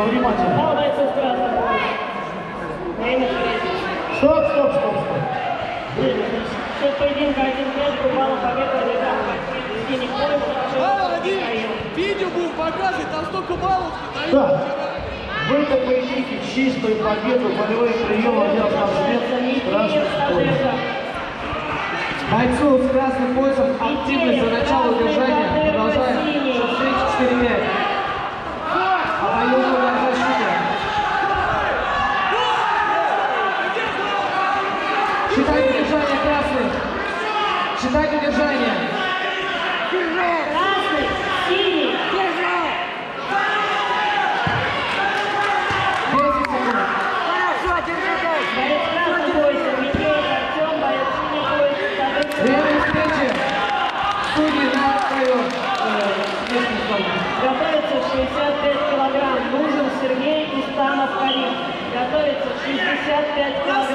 Ловри матча. Молодец, Стоп, стоп, стоп, стоп. Время. Счет поединка 1-5, Кубала победа, Лиза, синих поясов. Видео будем показывать, там столько баллов. Да. В этом поединке чистую победу болевые приемы одел Красный Бойцу с красным поясом активность за начало движения, Продолжаем. 6-4-5. Считайте удержание красный. Считайте удержание. Красный, синий. 10 секунд. Боец красного пояса, Михеев Артем, боец синий Стаженко. Время встречи. Судьи на свою э, местную сторону. Готовится 65 килограмм. Нужен Сергей Истанов Карим. Готовится 65 килограмм.